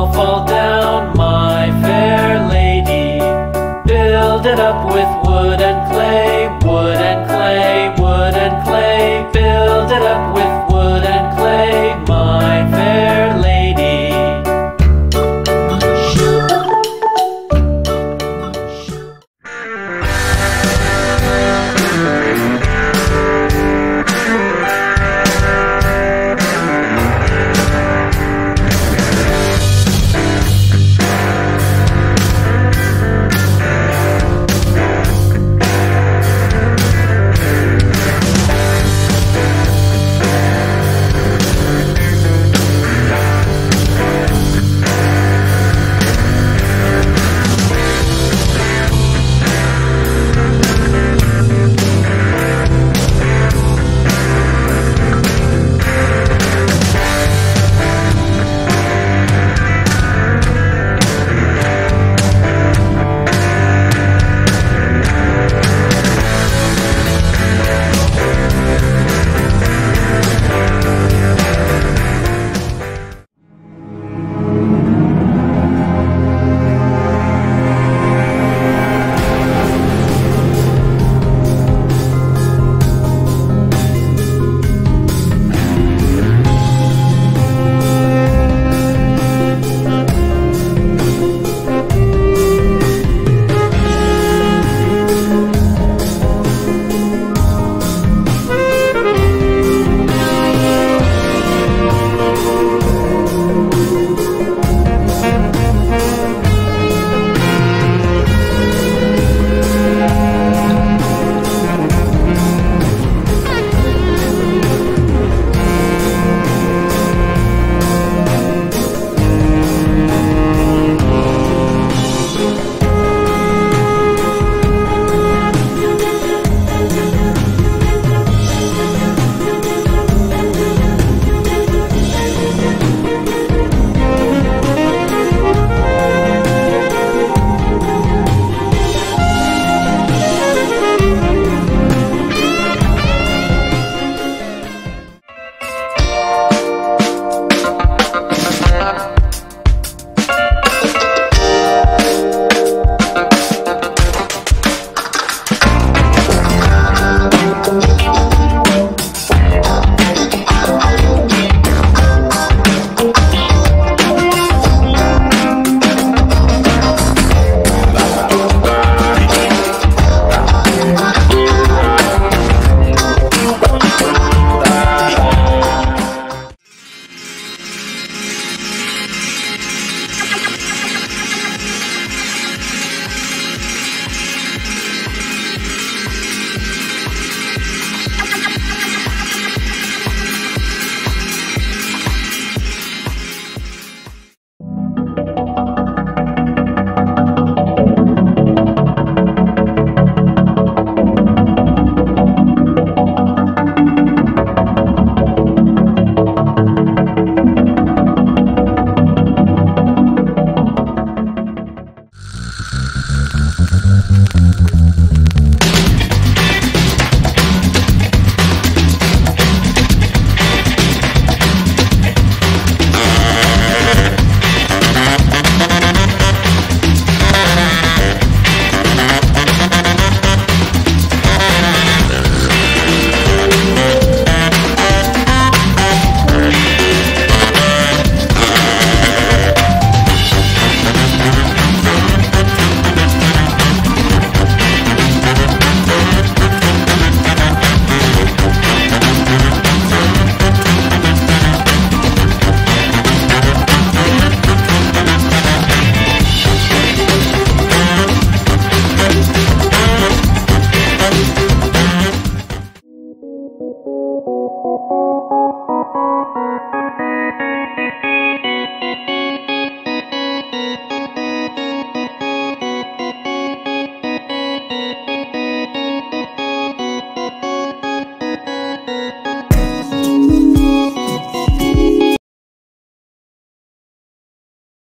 all fall down, my fair lady. Build it up with wood and